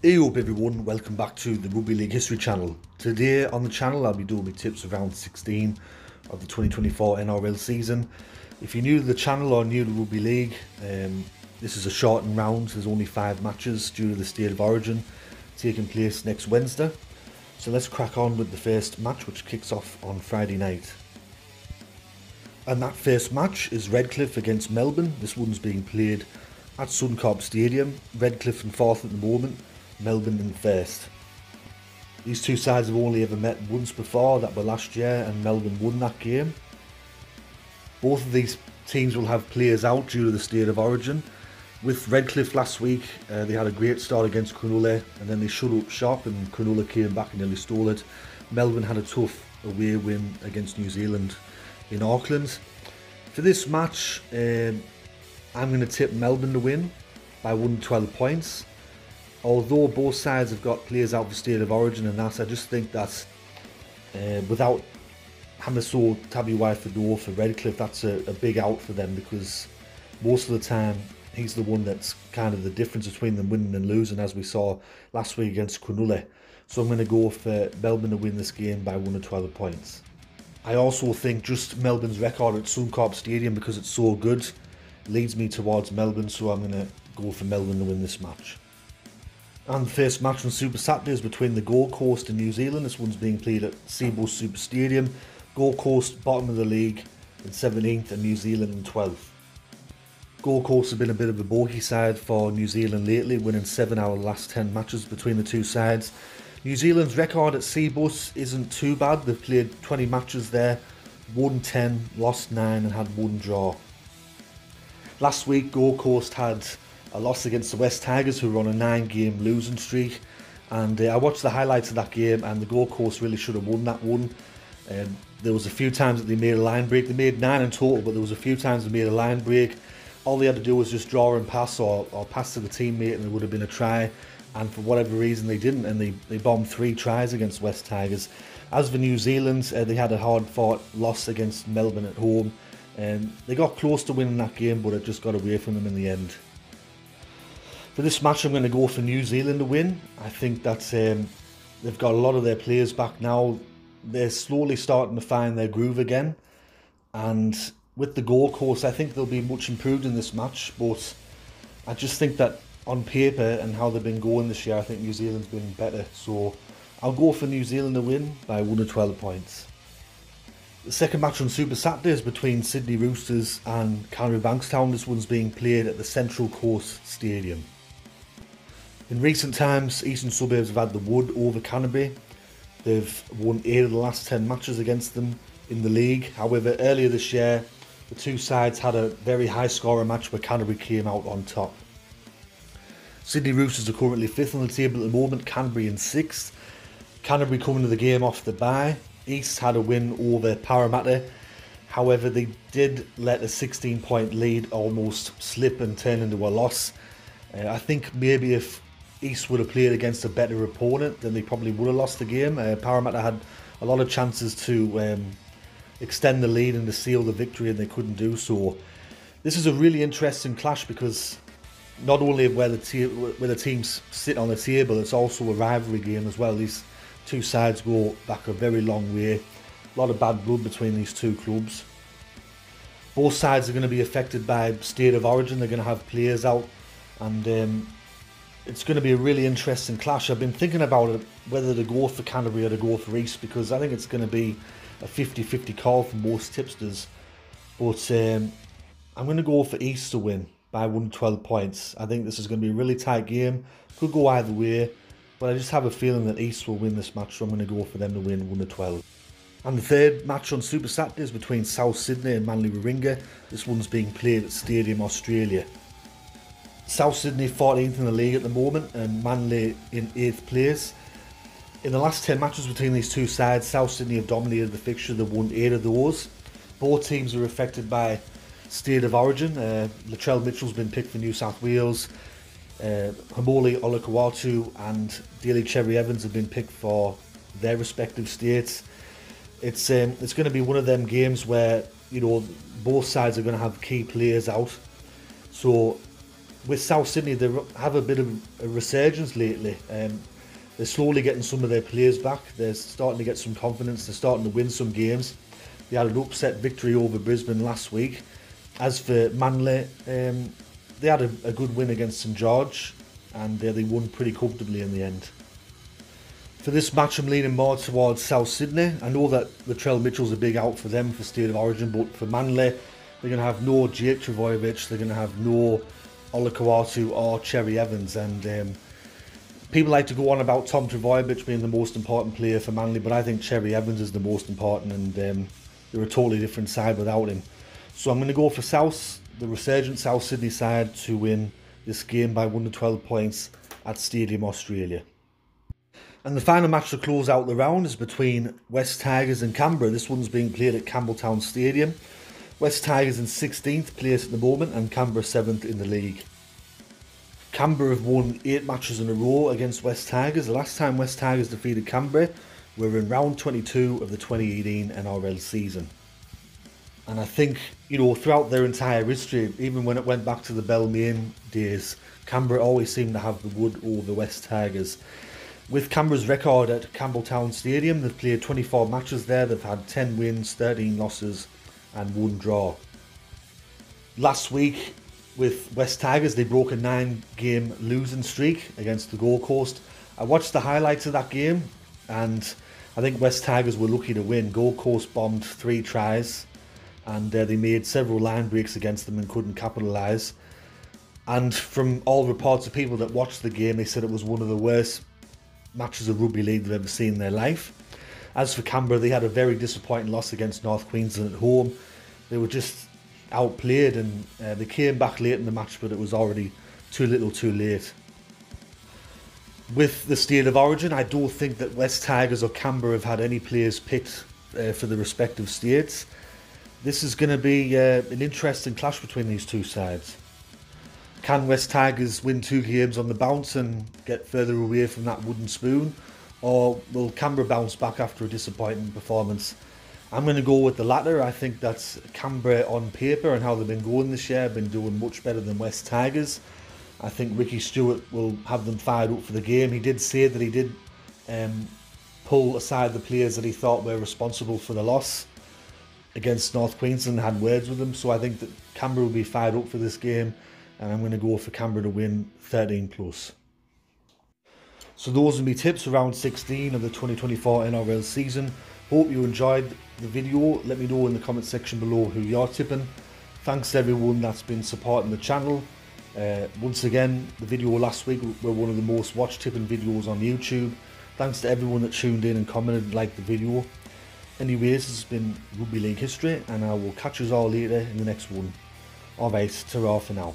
Hey up everyone, welcome back to the Rugby League History channel. Today on the channel I'll be doing my tips of round 16 of the 2024 NRL season. If you're new to the channel or new to Rugby League, um, this is a shortened round, there's only five matches due to the state of origin taking place next Wednesday. So let's crack on with the first match which kicks off on Friday night. And that first match is Redcliffe against Melbourne. This one's being played at Suncorp Stadium. Redcliffe in fourth at the moment, Melbourne in first. These two sides have only ever met once before, that were last year, and Melbourne won that game. Both of these teams will have players out due to the state of origin. With Redcliffe last week, uh, they had a great start against Cronulla, and then they shut up shop, and Cronulla came back and nearly stole it. Melbourne had a tough away win against New Zealand in Auckland. For this match, um, I'm going to tip Melbourne to win by 112 points although both sides have got players out of the state of origin and that, I just think that uh, without to Tabuai-Fidow for Redcliffe, that's a, a, big out for them because most of the time he's the one that's kind of the difference between them winning and losing, as we saw last week against Cronulla. So I'm going to go for Melbourne to win this game by 1 or 12 points. I also think just Melbourne's record at Suncorp Stadium, because it's so good, leads me towards Melbourne, so I'm going to go for Melbourne to win this match. And the first match on Super Saturday is between the Gold Coast and New Zealand. This one's being played at Cbus Super Stadium. Gold Coast, bottom of the league, in 17th, and New Zealand in 12th. Gold Coast have been a bit of a bogey side for New Zealand lately, winning 7 out of the last 10 matches between the two sides. New Zealand's record at Cbus isn't too bad. They've played 20 matches there, won 10, lost 9, and had one draw. Last week, Gold Coast had a loss against the West Tigers, who were on a nine-game losing streak. And uh, I watched the highlights of that game, and the Gold Coast really should have won that one. Um, there was a few times that they made a line break. They made nine in total, but there was a few times they made a line break. All they had to do was just draw and pass, or, or pass to the teammate, and it would have been a try. And for whatever reason, they didn't, and they, they bombed three tries against West Tigers. As for New Zealand, uh, they had a hard-fought loss against Melbourne at home. And they got close to winning that game, but it just got away from them in the end. For this match, I'm going to go for New Zealand to win. I think that um, they've got a lot of their players back now. They're slowly starting to find their groove again. And with the Gold Coast, I think they'll be much improved in this match. But I just think that on paper and how they've been going this year, I think New Zealand's been better. So I'll go for New Zealand to win by 1 or 12 points. The second match on Super Saturday is between Sydney Roosters and Canterbury Bankstown. This one's being played at the Central Coast Stadium. In recent times, Eastern Suburbs have had the wood over Canterbury. They've won eight of the last ten matches against them in the league. However, earlier this year, the two sides had a very high scoring match where Canterbury came out on top. Sydney Roosters are currently fifth on the table at the moment, Canterbury in sixth. Canterbury coming to the game off the bye. East had a win over Parramatta. However, they did let a 16 point lead almost slip and turn into a loss. Uh, I think maybe if East would have played against a better opponent, then they probably would have lost the game. Uh, Parramatta had a lot of chances to um, extend the lead and to seal the victory, and they couldn't do so. This is a really interesting clash because not only where the te- where the teams sit on the table, it's also a rivalry game as well. These two sides go back a very long way. A lot of bad blood between these two clubs. Both sides are going to be affected by state of origin. They're going to have players out, and um, it's going to be a really interesting clash. I've been thinking about it, whether to go for Canterbury or to go for East, because I think it's going to be a 50-50 call for most tipsters. But um, I'm going to go for East to win by 112 points. I think this is going to be a really tight game. Could go either way, but I just have a feeling that East will win this match, so I'm going to go for them to win 1 12. And the third match on Super Saturday is between South Sydney and Manly Warringah. This one's being played at Stadium Australia. South Sydney 14th in the league at the moment and Manly in 8th place. In the last 10 matches between these two sides, South Sydney have dominated the fixture, they've won 8 of those. Both teams are affected by state of origin. Uh, Latrell Mitchell's been picked for New South Wales. Uh, Haumole Olakau'atu and Daly Cherry Evans have been picked for their respective states. It's um, it's going to be one of them games where you know both sides are going to have key players out. So with South Sydney, they have a bit of a resurgence lately. Um, they're slowly getting some of their players back. They're starting to get some confidence. They're starting to win some games. They had an upset victory over Brisbane last week. As for Manly, um, they had a, a, good win against St George and uh, they won pretty comfortably in the end. For this match, I'm leaning more towards South Sydney. I know that Latrell Mitchell's a big out for them for State of Origin, but for Manly, they're going to have no Jake Trbojevic, they're going to have no Olakau'atu or Cherry Evans, and um, people like to go on about Tom Trbojevic being the most important player for Manly, but I think Cherry Evans is the most important, and um, they're a totally different side without him. So I'm going to go for South, the resurgent South Sydney side, to win this game by 1 to 12 points at Stadium Australia. And the final match to close out the round is between West Tigers and Canberra. This one's being played at Campbelltown Stadium. West Tigers in 16th place at the moment and Canberra 7th in the league. Canberra have won 8 matches in a row against West Tigers. The last time West Tigers defeated Canberra were in round 22 of the 2018 NRL season. And I think, you know, throughout their entire history, even when it went back to the Balmain days, Canberra always seemed to have the wood over the West Tigers. With Canberra's record at Campbelltown Stadium, they've played 24 matches there, they've had 10 wins, 13 losses, and one draw. Last week, with West Tigers, they broke a nine game losing streak against the Gold Coast. I watched the highlights of that game, and I think West Tigers were lucky to win. Gold Coast bombed three tries and uh, they made several line breaks against them and couldn't capitalise. And from all reports of people that watched the game, they said it was one of the worst matches of rugby league they've ever seen in their life. As for Canberra, they had a very disappointing loss against North Queensland at home. They were just outplayed and uh, they came back late in the match, but it was already too little too late. With the state of origin, I don't think that West Tigers or Canberra have had any players picked uh, for the respective states this is going to be uh, an interesting clash between these two sides. Can West Tigers win two games on the bounce and get further away from that wooden spoon? Or will Canberra bounce back after a disappointing performance? I'm going to go with the latter. I think that's Canberra on paper and how they've been going this year, been doing much better than West Tigers. I think Ricky Stuart will have them fired up for the game. He did say that he did um, pull aside the players that he thought were responsible for the loss against North Queensland had words with them. So I think that Canberra will be fired up for this game, and I'm going to go for Canberra to win 13 plus. So those are my tips around 16 of the 2024 NRL season. Hope you enjoyed the video. Let me know in the comment section below who you're tipping. Thanks to everyone that's been supporting the channel. Uh, once again, the video last week were one of the most watched tipping videos on YouTube. Thanks to everyone that tuned in and commented and liked the video. Anyways, this has been Rugby League history, and I will catch you all later in the next one. Alright, ta for now.